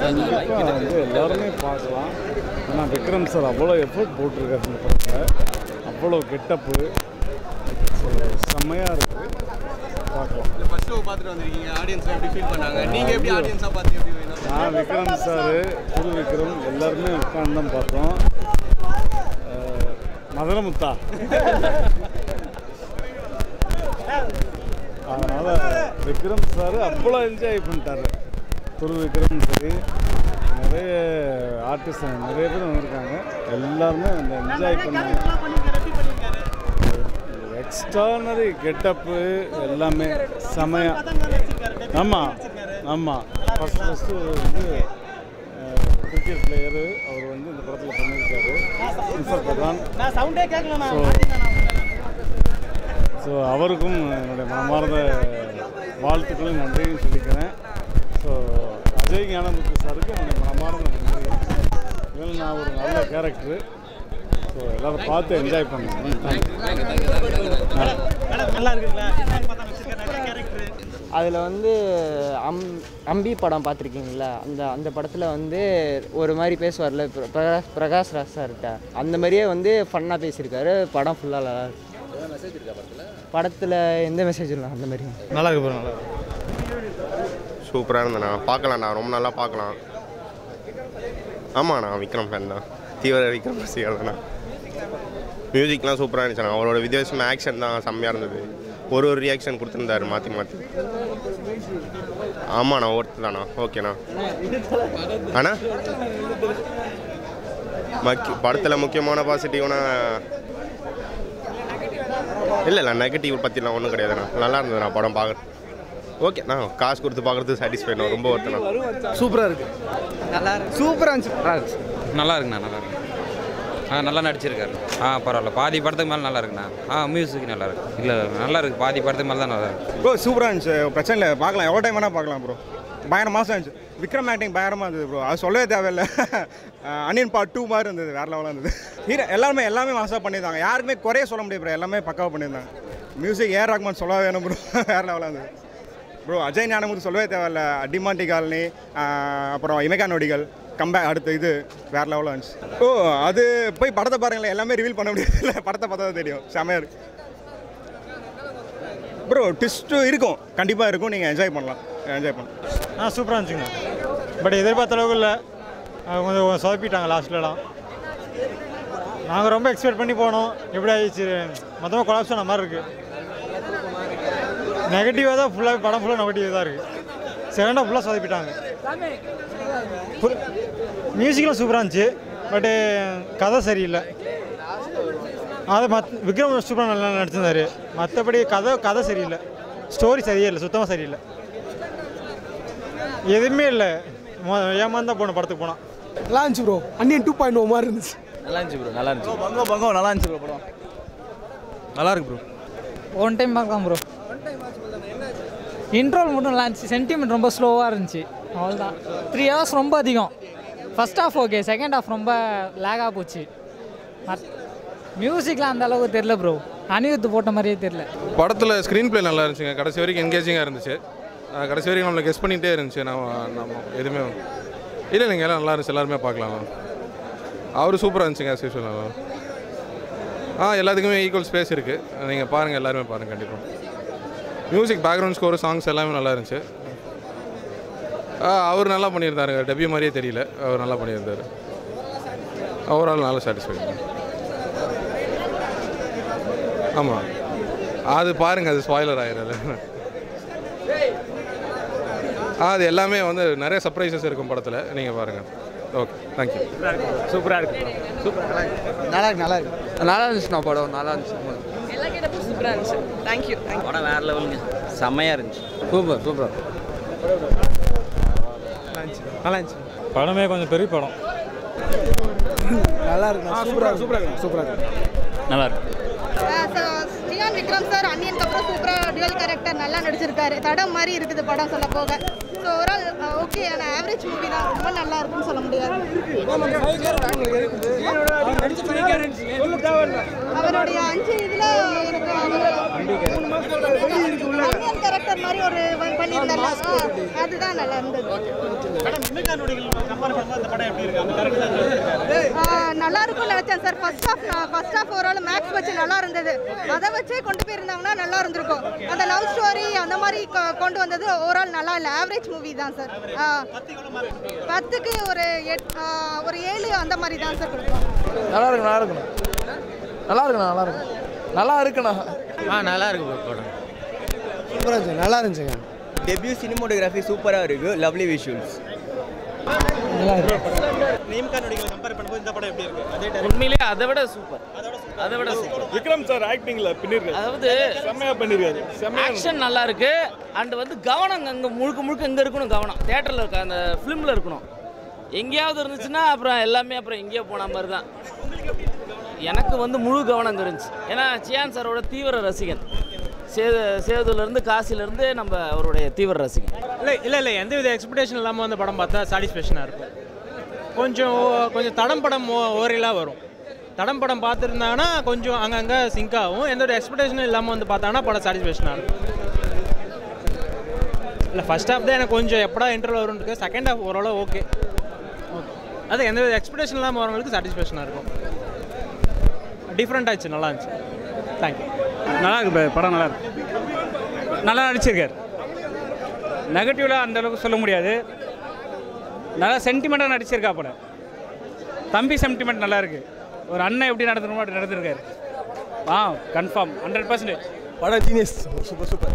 கண்டிப்பாக வந்து எல்லாருமே பார்க்கலாம் ஆனால் விக்ரம் சார் அவ்வளோ எஃபோர்ட் போட்டிருக்காரு இந்த படத்தில் அவ்வளோ கெட்டப்பு செம்மையாக இருக்குது பார்க்கலாம் ஆடியன்ஸ் எப்படி ஃபீல் பண்ணாங்க எப்படி நான் விக்ரம் சார் புது விக்ரம் எல்லாருமே உட்காந்து தான் பார்த்தோம் மதுரமுத்தா அதனால் விக்ரம் சார் அவ்வளோ என்ஜாய் பண்ணிட்டாரு புது விக்ரம் சரி நிறைய ஆர்டிஸ்ட் நிறைய பேர் வந்திருக்காங்க. எல்லாருமே அந்த என்ஜாய் பண்ணாங்க எக்ஸ்ட்ரானரி கெட்டப்பு எல்லாமே செமையா. ஆமாம் ஆமாம் ஃபஸ்ட் ஃபஸ்ட்டு வந்து கிரிக்கெட் பிளேயரு அவர் வந்து இந்த படத்தில் பண்ணியிருக்காரு. இன்ஃபர் பிரதான் ஸோ அவருக்கும் என்னுடைய மனமார்ந்த வாழ்த்துக்களையும் நன்றியும் சொல்லிக்கிறேன். ஸோ அஜய் ஞானமுத்து சாருக்கு என்னுடைய மனமார்ந்த நன்றி. இதில் நான் ஒரு நல்ல கேரக்டரு ஸோ எல்லோரும் பார்த்து என்ஜாய் பண்ணுங்க. அதில் வந்து அம் அம்பி படம் பார்த்துருக்கீங்களா அந்த அந்த படத்தில் வந்து ஒரு மாதிரி பேசுவார்ல பிர- பிரகாஷ் பிரகாஷ் ராஜ் சார்கிட்ட அந்த மாதிரியே வந்து ஃபன்னாக பேசியிருக்காரு. படம் ஃபுல்லாக நல்லா இருக்கு. படத்தில் எந்த மெசேஜ் இல்லை அந்த மாதிரி? நல்லா இருக்கு நல்லா சூப்பராக இருந்தேண்ணா. பார்க்கலாண்ணா. ரொம்ப நல்லா பார்க்கலாம். ஆமாண்ணா விக்ரம் ஃபேன் தான். தீவிர விக்ரம் ரசிகர்ண்ணா மியூசிக்லாம் சூப்பராக இருந்துச்சுண்ணா. அவரோட வித்தியாசம் ஆக்ஷன் தான் செம்மையாக இருந்தது. ஒரு ஒரு ரியாக்ஷன் கொடுத்துருந்தாரு மாற்றி மாற்றி ஆமாண்ணா ஒருத்தர் தாண்ணா. ஓகேண்ணா அண்ணா? மக்கி படத்தில் முக்கியமான பாசிட்டிவ்னா இல்லை இல்லை நெகட்டிவ் பற்றிலாம் ஒன்றும் கிடையாதுண்ணா. நல்லா இருந்ததுண்ணா படம் பார்க்க ஓகேண்ணா காசு கொடுத்து பார்க்குறது சாட்டிஸ்ஃபைண்ணா ரொம்ப ஒருத்தண்ணா சூப்பராக இருக்கு. நல்லா இருக்கு. சூப்பராக இருந்துச்சு. நல்லா இருக்கு நல்லா இருக்குண்ணா நல்லா இருக்கு. ஆ நல்லா நடிச்சிருக்காரு. ஆ பரவாயில்ல. பாதி படத்துக்கு மேலே நல்லா இருக்குண்ணா. ஆ மியூசிக் நல்லா இருக்கு. இல்லை நல்லா இருக்கு. பாதி படத்துக்கு மேலே தான் நல்லா இருக்கு. ப்ரோ சூப்பராக இருந்துச்சு. பிரச்சனை இல்லை. பார்க்கலாம். எவ்வளோ டைம் வேணால் பார்க்கலாம் ப்ரோ பயங்கர மாதம் இருந்துச்சு விக்ரம் ஆக்டிங் பயங்கரமாக இருந்தது ப்ரோ அது சொல்லவே தேவையில்லை. அனியன் பார்ட் டூ மாதிரி இருந்தது. வேறு லெவலாக இருந்தது. ஹீரோ எல்லாருமே எல்லாமே மாசாக பண்ணியிருந்தாங்க. யாருக்குமே குறைய சொல்ல முடியாது ப்ரோ எல்லாமே பக்காவாக பண்ணியிருந்தாங்க. மியூசிக் ஏர் ராக்மான் சொல்லவே வேணும் ப்ரோ வேறு லெவலாக இருந்தது. ப்ரோ அஜய் ஞானமுத்து சொல்லவே தேவையில்ல. அடிமாண்டி காலனி அப்புறம் இமேகா நொடிகள் கம்பே அடுத்த இது வேறு லெவலாக இருந்துச்சு ஓ அது போய் படத்தை பாருங்களேன் எல்லாமே ரிவீல் பண்ண முடியாது இல்லை படத்தை பார்த்தா தான் தெரியும். செமையாக இருக்கு. ப்ரோ ட்விஸ்ட்டு இருக்கும். கண்டிப்பாக இருக்கும். நீங்கள் என்ஜாய் பண்ணலாம். என்ஜாய் பண்ணலாம். ஆ சூப்பராக இருந்துச்சுங்க. பட் எதிர்பார்த்த அளவுக்கு இல்லை. கொஞ்சம் சொதப்பிட்டாங்க லாஸ்ட்லலாம் நாங்கள் ரொம்ப எக்ஸ்பெக்ட் பண்ணி போனோம். எப்படி ஆயிடுச்சு? மொத்தமாக கொலாப்ஸ் ஆன மாதிரி இருக்குது நெகட்டிவாக தான் ஃபுல்லாக படம் ஃபுல்லாக நெகட்டிவ் தான் இருக்குது செகண்டாக ஃபுல்லாக சொதப்பிட்டாங்க. மியூசிக்லாம் சூப்பராக இருந்துச்சு. பட்டு கதை சரியில்லை. அது மத் விக்ரம் சூப்பராக நல்லா நடிச்சிருந்தாரு. மற்றபடி கதை கதை சரியில்லை. ஸ்டோரி சரியே இல்லை. சுத்தமாக சரியில்லை. எதுவுமே இல்லை. ஏமாந்தா போன படத்துக்கு போனான் நல்லா இருந்துச்சு bro Anniyan two point O மாதிரி இருந்துச்சு. நல்லா இருந்துச்சு ப்ரோ நல்லா இருந்துச்சு. பங்கோ பங்கோ நல்லா இருந்துச்சு ப்ரோ படம். நல்லா இருக்கு ப்ரோ ஒன் டைம் பார்க்கலாம் ப்ரோ இன்ட்ரோல் மட்டும் நல்லா இருந்துச்சு. சென்டிமெண்ட் ரொம்ப ஸ்லோவாக இருந்துச்சு. அவ்வளோதான் த்ரீ ஹவர்ஸ் ரொம்ப அதிகம். First half okay second half ரொம்ப லேகாக போச்சு. மியூசிக்லாம் அந்த அளவுக்கு தெரில ப்ரோ அனிருத் போட்ட மாதிரியே தெரில படத்தில் ஸ்க்ரீன் பிளே நல்லா இருந்துச்சுங்க. கடைசி வரைக்கும் என்கேஜிங்காக இருந்துச்சு. கடைசி வரைக்கும் நம்மளை கெஸ் பண்ணிகிட்டே இருந்துச்சு. நம்ம நம்ம எதுவுமே இல்லை. இல்லைங்க எல்லாம் நல்லா இருந்துச்சு. எல்லாருமே பார்க்கலாம். அவர் சூப்பராக இருந்துச்சுங்க as ஆ. எல்லாத்துக்குமே ஈக்குவல் ஸ்பேஸ் இருக்குது நீங்கள் பாருங்கள் எல்லாருமே பாருங்கள் கண்டிப்பாக மியூசிக் பேக்ரவுண்ட் ஸ்கோர் சாங்ஸ் எல்லாமே நல்லா இருந்துச்சு. ஆ அவர் நல்லா பண்ணியிருந்தாரு டெபியூ மாதிரியே தெரியல. அவர் நல்லா பண்ணியிருந்தார். ஓவரால் நல்லா சாட்டிஸ்ஃபை ஆமாம் அது பாருங்கள் அது ஸ்பாய்லர் ஆயிடுறது ஆ அது எல்லாமே வந்து நிறைய சர்ப்ரைசஸ் இருக்கும் படத்தில். நீங்கள் பாருங்கள் ஓகே தேங்க்யூ சூப்பராக இருக்கு நல்லா இருக்கு நல்லா இருக்கு. நல்லா இருந்துச்சுண்ணா படம். நல்லா இருந்துச்சு. சூப்பராக இருந்துச்சு தேங்க்யூ படம் வேறு லெவலுங்க செம்மையாக இருந்துச்சு. Super super. நல்லா இருந்துச்சு. படமே கொஞ்சம் பெரிய படம். நல்லா இருக்கு சூப்பராக சூப்பராக இருக்கு சூப்பராக இருக்கு. நல்லா இருக்கு. ஸ்ரீயான் விக்ரம் சார் அன்னியனுக்கு அப்புறம் சூப்பராக டியூவல் கேரக்டர் நல்லா நடிச்சிருக்காரு. தடம் மாதிரி இருக்குது படம் சொல்ல போக. ஸோ ஓவரால் ஓகே ஆனால் ஆவரேஜ் மூவி தான். ரொம்ப நல்லா இருக்குன்னு சொல்ல முடியாது. அவருடைய அஞ்சு இதில் எனக்கு கேரக்டர் மாதிரி ஒரு பண்ணியிருந்தால அதுதான் நல்லா இருந்தது. நல்லா இருக்கும்னு நினைச்சேன் sir. First half first half ஓரளவு மேக்ஸ் வச்சு நல்லா இருந்தது. அதை வச்சே கொண்டு போயிருந்தாங்கன்னா நல்லா இருந்திருக்கும். அந்த லவ் ஸ்டோரி அந்த மாதிரி கொ- கொண்டு வந்தது ஓவரால் நல்லா இல்லை. ஆவரேஜ் மூவி தான் சார். பத்துக்கு ஒரு எட் ஒரு ஏழு அந்த மாதிரி தான் சார் கொடுப்போம் நல்லா இருக்கு நல்லா இருக்குண்ணா நல்லா இருக்குண்ணா. நல்லா இருக்கு நல்லா இருக்குண்ணா ஆ நல்லா இருக்கு. படம் சூப்பராக இருந்துச்சு நல்லா இருந்துச்சுங்க டெபியூ சினிமோட்டோகிராஃபி சூப்பராக இருக்கு? லவ்லி விஷுவல்ஸ் உண்மையிலேயே அதை விட சூப்பர் அதை விட சூப்பர் விக்ரம் சார் ஆக்டிங்ல பின்னிருக்காரு அதாவது செம்மையா பண்ணிருக்காரு. ஆக்ஷன் நல்லா இருக்கு. அண்ட் வந்து கவனம் அங்கே முழுக்க முழுக்க எங்கே இருக்கணும் கவனம். தேட்டரில் இருக்க அந்த ஃபிலிமில் இருக்கணும். எங்கேயாவது இருந்துச்சுன்னா அப்புறம் எல்லாமே அப்புறம் எங்கேயோ போன மாதிரி தான். எனக்கு வந்து முழு கவனம் அங்கே இருந்துச்சு ஏன்னா சியான் சாரோட தீவிர ரசிகன். சேது சேதுலேருந்து காசிலேருந்து நம்ம அவருடைய தீவிர ரசிகன். இல்லை இல்லை இல்லை. எந்த வித எக்ஸ்பெக்டேஷன் இல்லாமல் வந்து படம் பார்த்தா சாட்டிஸ்ஃபேக்ஷனாக இருக்கும். கொஞ்சம் ஓ- கொஞ்சம் தடம் படம் ஓ- வரும். தடம் படம் பார்த்துருந்தாங்கன்னா கொஞ்சம் அங்கங்கே சிங்க் ஆகும். எந்த ஒரு எக்ஸ்பெக்டேஷனும் இல்லாமல் வந்து பார்த்தாங்கன்னா படம் சாட்டிஸ்ஃபேக்ஷனாக இருக்கும். இல்லை ஃபஸ்ட் ஹாஃப் தான் எனக்கு கொஞ்சம் எப்படா இன்டர்வல் வரும்னு இருக்குது செகண்ட் ஹாஃப் ஓரளவு ஓகே அது எந்த வித எக்ஸ்பெக்டேஷன் இல்லாமல் வரவங்களுக்கு சாட்டிஸ்ஃபேக்ஷனாக இருக்கும். டிஃப்ரெண்ட் ஆச்சு நல்லா இருந்துச்சு. தேங்க்யூ நல்லா இருக்கு. படம் நல்லா இருக்கு. நல்லா நடிச்சிருக்காரு. நெகட்டிவ்லாம் அந்த அளவுக்கு சொல்ல முடியாது. நல்லா சென்டிமெண்ட்டாக நடிச்சிருக்கா படம் தம்பி சென்டிமெண்ட் நல்லா இருக்கு. ஒரு அண்ணன் எப்படி நடந்துருமோ அப்படி நடந்திருக்காரு ஆ கன்ஃபார்ம் ஹண்ட்ரட் பர்சன்டேஜ் படம் ஜீனியஸ் சூப்பர் சூப்பர்